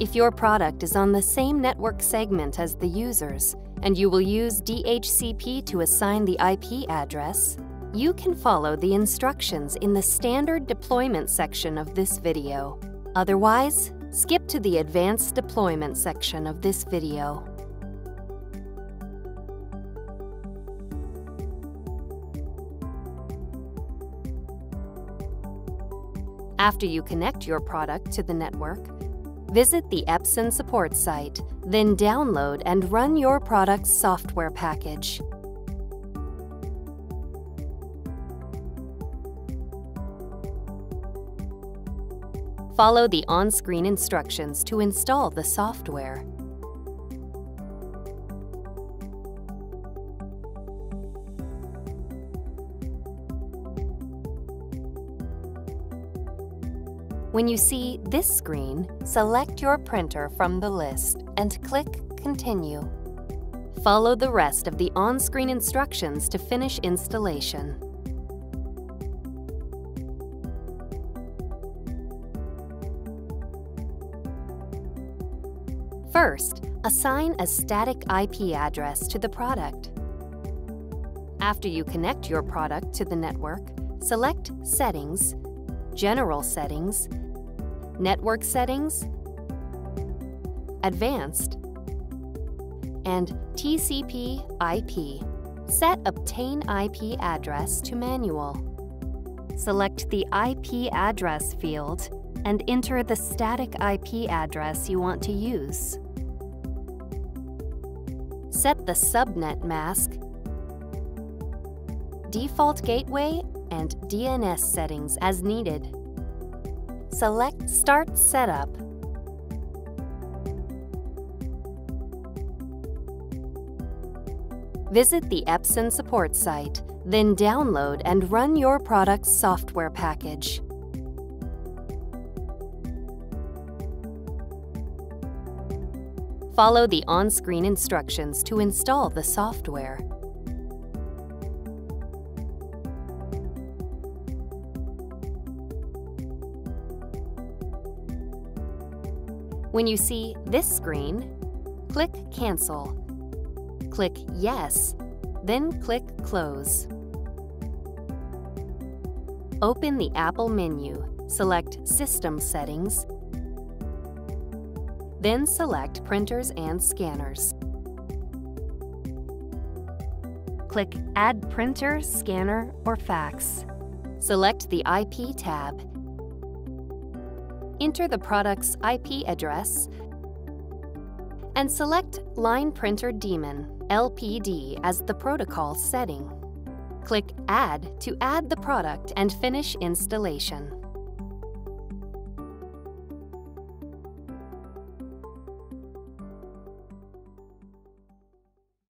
If your product is on the same network segment as the users, and you will use DHCP to assign the IP address, you can follow the instructions in the standard deployment section of this video. Otherwise, skip to the advanced deployment section of this video. After you connect your product to the network, visit the Epson support site, then download and run your product's software package. Follow the on-screen instructions to install the software. When you see this screen, select your printer from the list and click Continue. Follow the rest of the on-screen instructions to finish installation. First, assign a static IP address to the product. After you connect your product to the network, select Settings, General Settings, Network Settings, Advanced, and TCP IP. Set Obtain IP Address to Manual. Select the IP address field and enter the static IP address you want to use. Set the subnet mask, default gateway, and DNS settings as needed. Select Start Setup. Visit the Epson support site, then download and run your product's software package. Follow the on-screen instructions to install the software. When you see this screen, click Cancel. Click Yes, then click Close. Open the Apple menu, select System Settings, then select Printers and Scanners. Click Add Printer, Scanner, or Fax. Select the IP tab enter the product's IP address, and select Line Printer Daemon LPD as the protocol setting. Click Add to add the product and finish installation.